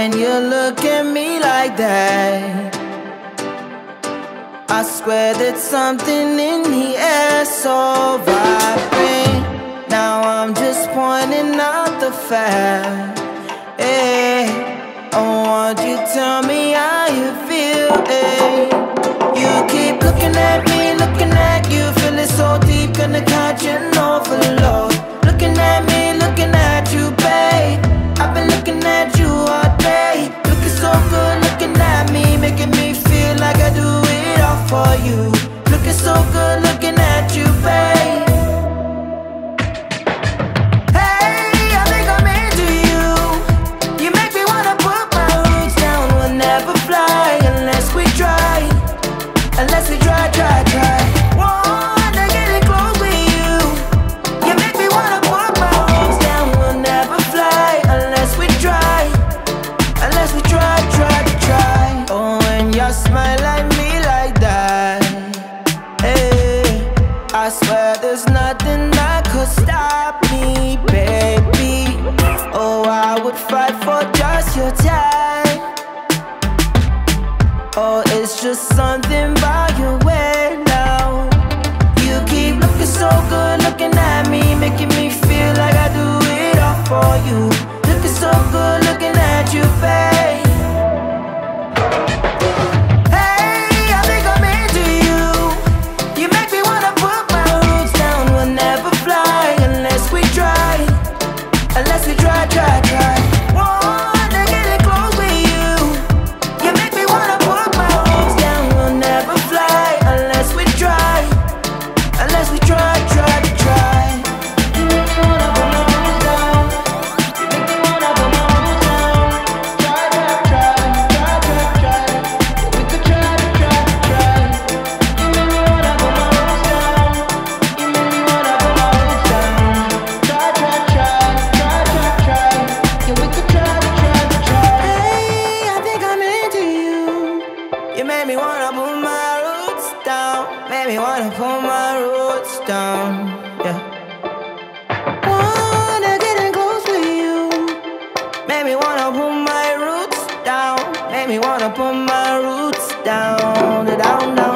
when you look at me like that. I swear that something in the air so vibrant. Now I'm just pointing out the fact. Hey, oh, you tell me I? for you. nothing that could stop me, baby. Oh, I would fight for just your time. Oh, it's just something me wanna pull my roots down. Make me wanna pull my roots down. Yeah. Wanna getting close to you. Make me wanna pull my roots down. Make me wanna pull my roots down, down, down.